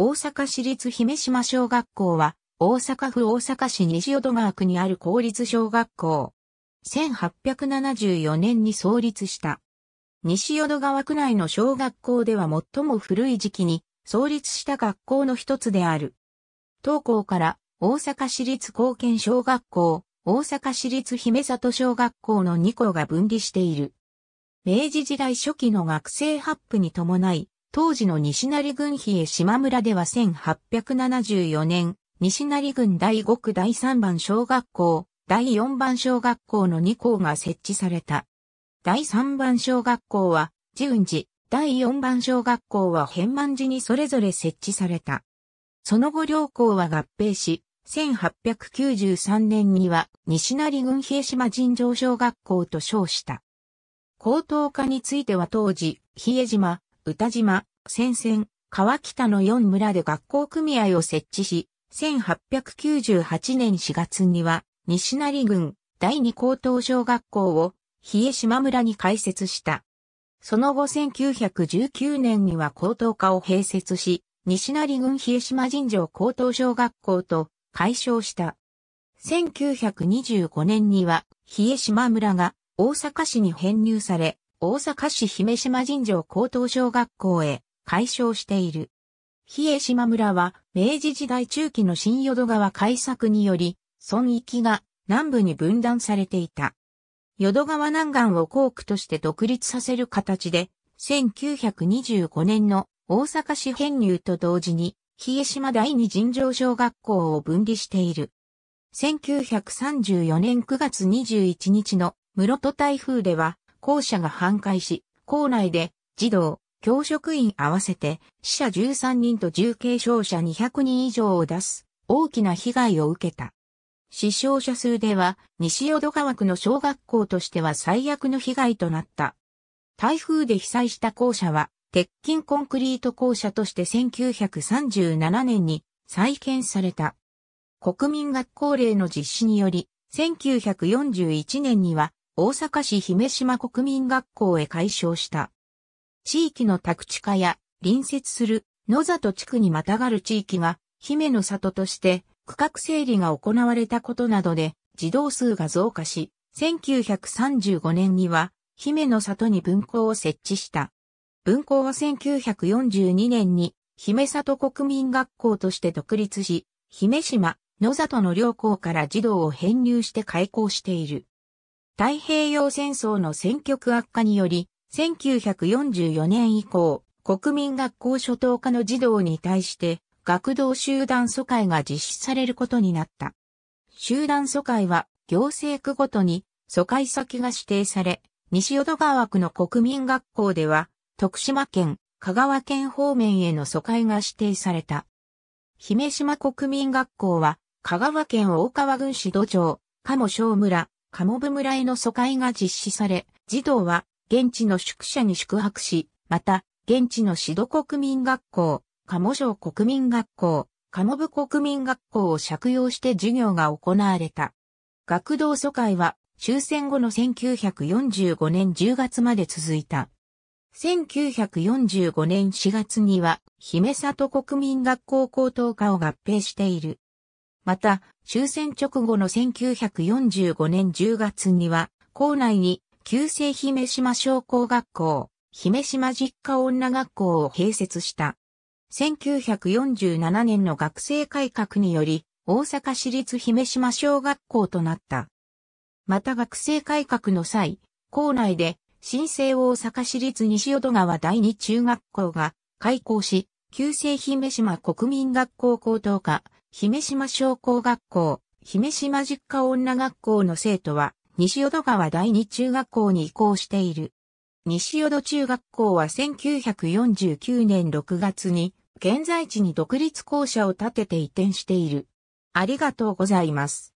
大阪市立姫島小学校は、大阪府大阪市西淀川区にある公立小学校。1874年に創立した。西淀川区内の小学校では最も古い時期に創立した学校の一つである。当校から大阪市立貢献小学校、大阪市立姫里小学校の2校が分離している。明治時代初期の学生発布に伴い、当時の西成郡比江島村では1874年、西成郡第5区第3番小学校、第4番小学校の2校が設置された。第3番小学校は、自運寺、第4番小学校は変満寺にそれぞれ設置された。その後両校は合併し、1893年には西成郡比江島尋常小学校と称した。高等科については当時、比江島、歌島、先々、川北の4村で学校組合を設置し、1898年4月には、西成郡第二高等小学校を、比江島村に開設した。その後1919年には高等科を併設し、西成郡比江島尋常高等小学校と解消した。1925年には、比江島村が大阪市に編入され、大阪市姫島尋常高等小学校へ改称している。比江島村は明治時代中期の新淀川開削により村域が南部に分断されていた。淀川南岸を校区として独立させる形で1925年の大阪市編入と同時に比江島第二尋常小学校を分離している。1934年9月21日の室戸台風では校舎が半壊し、校内で児童、教職員合わせて死者13人と重軽傷者200人以上を出す大きな被害を受けた。死傷者数では西淀川区の小学校としては最悪の被害となった。台風で被災した校舎は鉄筋コンクリート校舎として1937年に再建された。国民学校令の実施により1941年には大阪市姫島国民学校へ改称した。地域の宅地化や隣接する野里地区にまたがる地域が姫の里として区画整理が行われたことなどで児童数が増加し、1935年には姫の里に分校を設置した。分校は1942年に姫里国民学校として独立し、姫島、野里の両校から児童を編入して開校している。太平洋戦争の戦局悪化により、1944年以降、国民学校初等科の児童に対して学童集団疎開が実施されることになった。集団疎開は行政区ごとに疎開先が指定され、西淀川区の国民学校では、徳島県、香川県方面への疎開が指定された。姫島国民学校は、香川県大川郡市土町、鴨小村、鴨部村への疎開が実施され、児童は現地の宿舎に宿泊し、また、現地の指導国民学校、鴨省国民学校、鴨部国民学校を借用して授業が行われた。学童疎開は終戦後の1945年10月まで続いた。1945年4月には、姫里国民学校高等科を合併している。また、終戦直後の1945年10月には、校内に旧制姫島商工学校、姫島実家女学校を併設した。1947年の学生改革により、大阪市立姫島小学校となった。また学生改革の際、校内で新生大阪市立西淀川第二中学校が開校し、旧制姫島国民学校高等科、姫島商工学校、姫島実家女学校の生徒は、西淀川第二中学校に移行している。西淀中学校は1949年6月に、現在地に独立校舎を建てて移転している。ありがとうございます。